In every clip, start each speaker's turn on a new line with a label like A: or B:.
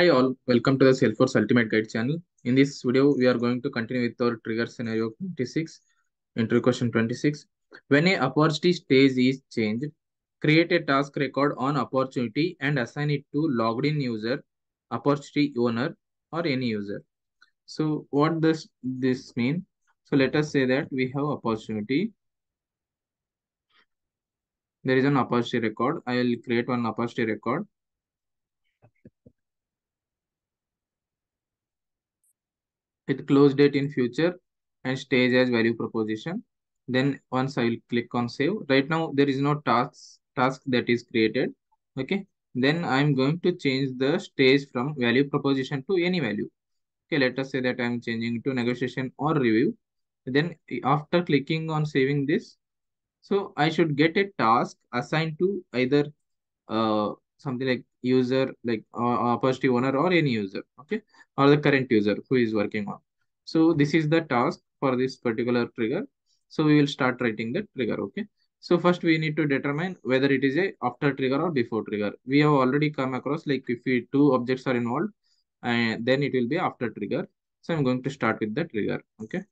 A: Hi all, welcome to the Salesforce Ultimate Guide channel. In this video, we are going to continue with our trigger scenario 26, interview question 26. When a opportunity stage is changed, create a task record on opportunity and assign it to logged in user, opportunity owner or any user. So what does this mean? So let us say that we have opportunity. There is an opportunity record. I will create one opportunity record with close date in future and stage as value proposition. Then once I will click on save. Right now there is no task task that is created. Okay. Then I'm going to change the stage from value proposition to any value. Okay, let us say that I'm changing to negotiation or review. Then after clicking on saving this, so I should get a task assigned to either uh, something like user, like uh, opportunity owner or any user, okay, or the current user who is working on. So this is the task for this particular trigger. So we will start writing the trigger, okay. So first we need to determine whether it is a after trigger or before trigger. We have already come across like if we two objects are involved, and then it will be after trigger. So I'm going to start with the trigger, okay.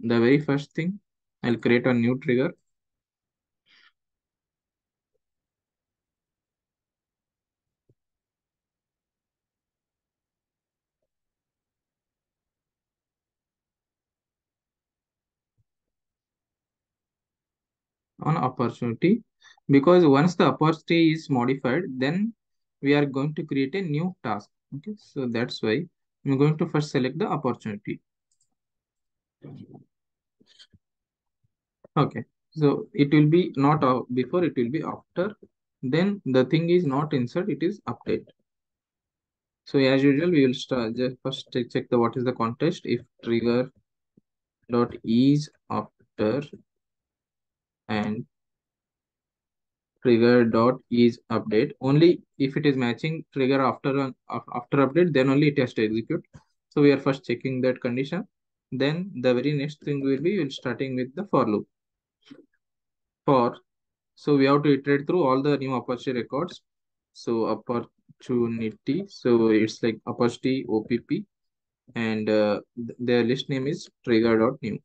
A: The very first thing, I'll create a new trigger on opportunity. Because once the opportunity is modified then we are going to create a new task. Okay so that's why i'm going to first select the opportunity. Okay so it will be not before it will be after. Then the thing is not insert it is update. So as usual we will start just first check the what is the context if trigger dot is after and trigger dot is update. Only if it is matching trigger after after update then only it has to execute. So we are first checking that condition. Then the very next thing will be we'll starting with the for loop. For so we have to iterate through all the new opportunity records. So opportunity so it's like opportunity opp and uh, their list name is trigger dot new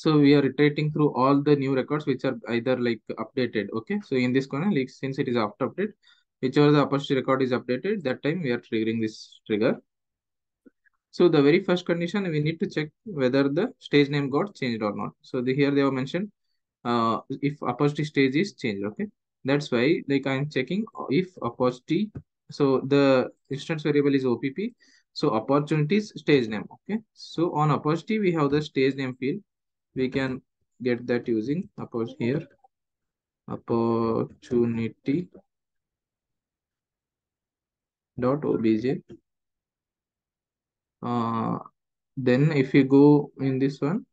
A: so we are iterating through all the new records which are either like updated. Okay. So in this corner, like since it is after update, whichever the opportunity record is updated, that time we are triggering this trigger. So the very first condition, we need to check whether the stage name got changed or not. So the, here they have mentioned uh, if opportunity stage is changed. Okay. That's why like I'm checking if opportunity. So the instance variable is OPP. So opportunities stage name. Okay. So on opportunity, we have the stage name field we can get that using. Suppose here. Opportunity dot obj uh, then if you go in this one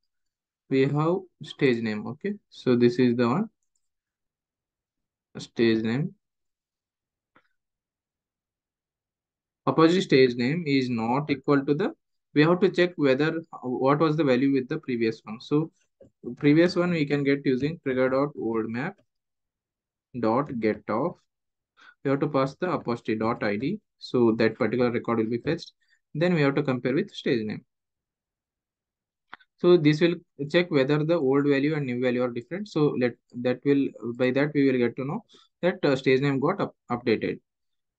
A: we have stage name okay? So this is the one. Stage name. Opposite stage name is not equal to the we have to check whether what was the value with the previous one. So previous one we can get using trigger dot old map dot get off we have to pass the apostrophe dot id so that particular record will be fetched. Then we have to compare with stage name. So this will check whether the old value and new value are different. So let that will by that we will get to know that uh, stage name got up, updated.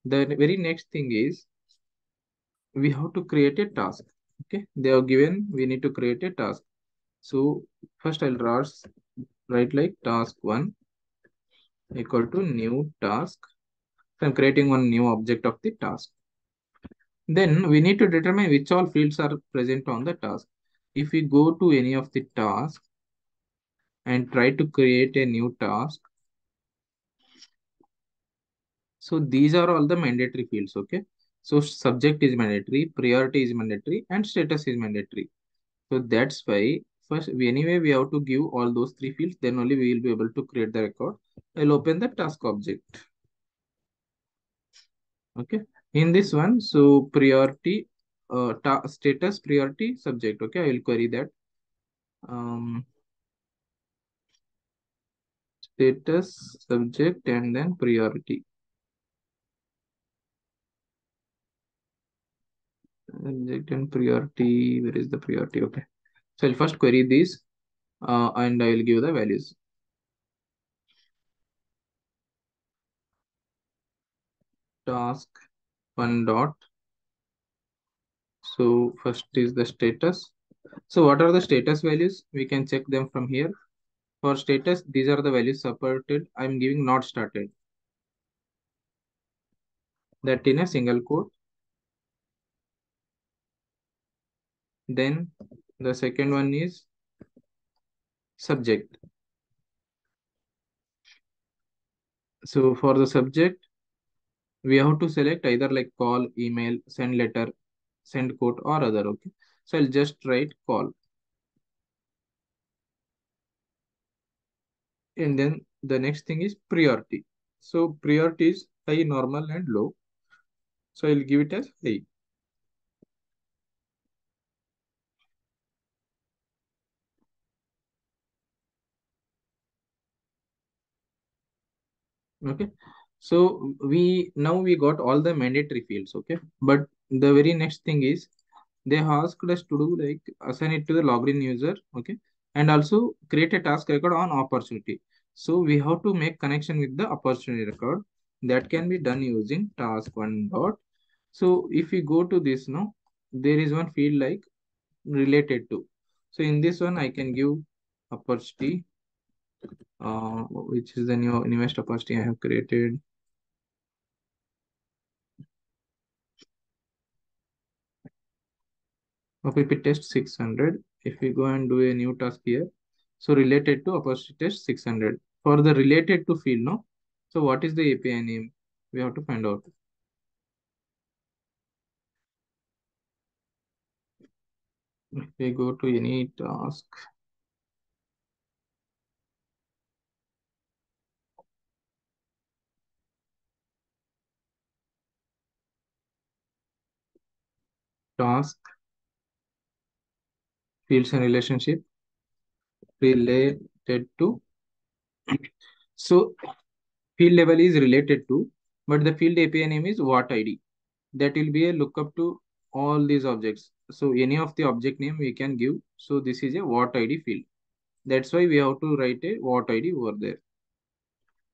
A: The very next thing is we have to create a task okay they are given we need to create a task. So first i'll write like task one equal to new task. So i'm creating one new object of the task. Then we need to determine which all fields are present on the task. If we go to any of the tasks and try to create a new task so these are all the mandatory fields okay so subject is mandatory priority is mandatory and status is mandatory. So that's why first anyway we have to give all those three fields then only we will be able to create the record. I'll open the task object. Okay. In this one so priority uh status priority subject. Okay i will query that. Um status subject and then priority subject and priority. Where is the priority? Okay. So I'll first query these uh, and I will give the values. Task one dot. So first is the status. So what are the status values? We can check them from here. For status, these are the values supported. I'm giving not started. That in a single quote. Then the second one is subject. So for the subject, we have to select either like call, email, send letter, send quote or other. Okay. So I'll just write call. And then the next thing is priority. So priority is high, normal and low. So I'll give it as high. Okay. So we now we got all the mandatory fields okay? But the very next thing is they asked us to do like assign it to the login user okay? And also create a task record on opportunity. So we have to make connection with the opportunity record that can be done using task one dot. So if we go to this now there is one field like related to. So in this one i can give opportunity uh, which is the new newest opportunity I have created. OPP test 600. If we go and do a new task here, so related to opportunity test 600. For the related to field, no? So what is the API name? We have to find out. If we go to any task, task, fields and relationship related to. So field level is related to, but the field API name is what ID. That will be a lookup to all these objects. So any of the object name we can give. So this is a what ID field. That's why we have to write a what ID over there.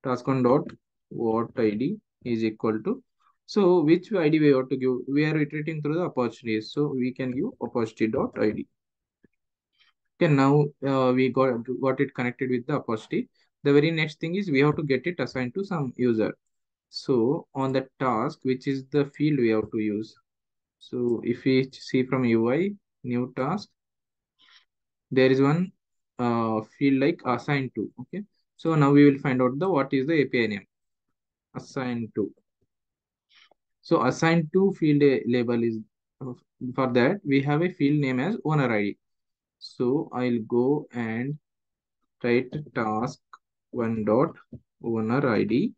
A: Task one dot what ID is equal to. So which ID we have to give? We are iterating through the opportunities. So we can give opportunity dot ID. Okay, now uh, we got, got it connected with the opportunity. The very next thing is we have to get it assigned to some user. So on the task, which is the field we have to use. So if we see from UI, new task, there is one uh, field like assigned to. Okay. So now we will find out the what is the API name. Assigned to. So assigned to field a label is for that we have a field name as owner ID. So I'll go and write task one dot owner ID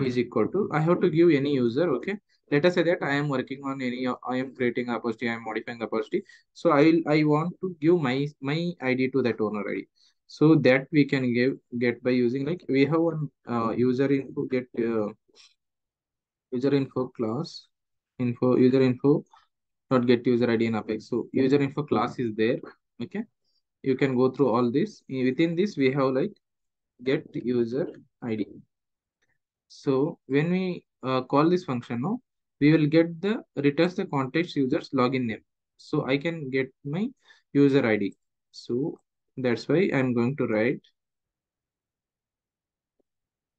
A: is equal to I have to give any user. Okay. Let us say that I am working on any I am creating a post, I am modifying the post. So I'll I want to give my my ID to that owner ID. So that we can give get by using like we have one uh, user info get uh, user info class info user info not get user id in apex. So user info class is there okay? You can go through all this. Within this we have like get user id so when we uh, call this function now we will get the returns the context users login name. So i can get my user id so that's why i'm going to write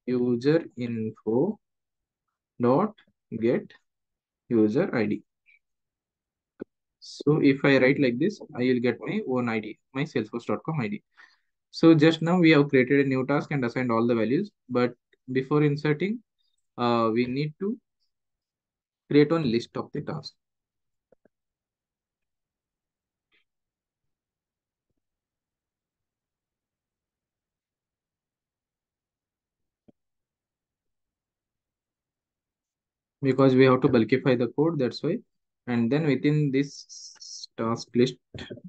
A: user info dot get user id so if i write like this i will get my own id my salesforce.com id so just now we have created a new task and assigned all the values but before inserting uh, we need to create one list of the task because we have to bulkify the code that's why. And then within this task list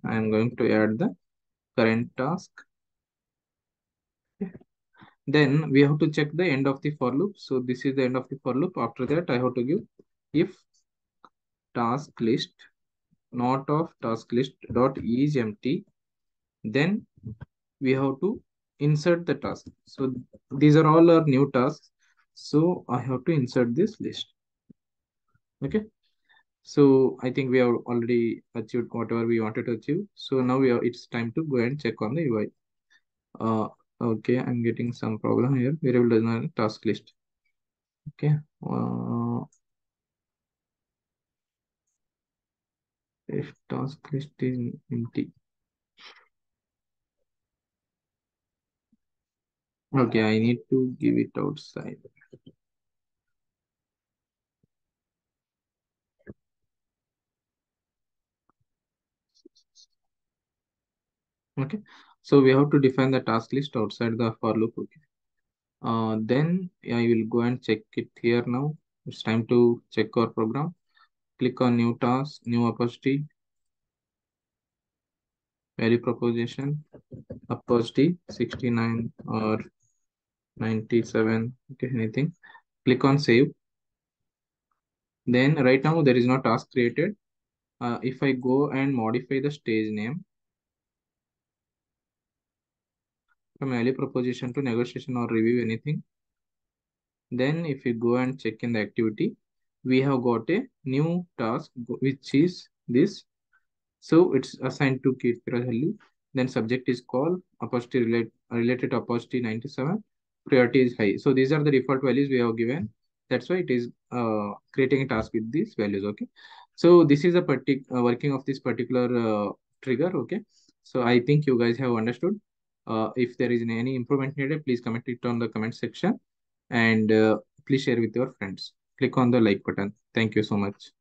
A: i am going to add the current task. Then we have to check the end of the for loop. So this is the end of the for loop. After that i have to give if task list not of task list dot is empty then we have to insert the task. So these are all our new tasks. So i have to insert this list okay. So i think we have already achieved whatever we wanted to achieve. So now we are it's time to go and check on the ui uh okay i'm getting some problem here. Variable not task list. Okay uh, if task list is empty. Okay i need to give it outside okay so we have to define the task list outside the for loop okay uh, then I will go and check it here now. It's time to check our program. Click on new task, new opacity, value proposition, opacity 69 or 97, okay, anything. Click on save. Then right now there is no task created. Uh, if I go and modify the stage name from value proposition to negotiation or review anything, then if you go and check in the activity, we have got a new task, which is this. So it's assigned to Kirtirahalli. Then subject is called opacity relate, related to opacity 97. Priority is high. So these are the default values we have given. That's why it is uh, creating a task with these values. Okay. So this is a particular uh, working of this particular uh, trigger. Okay. So I think you guys have understood. Uh, if there is any improvement needed, please comment it on the comment section and uh, please share with your friends. Click on the like button. Thank you so much.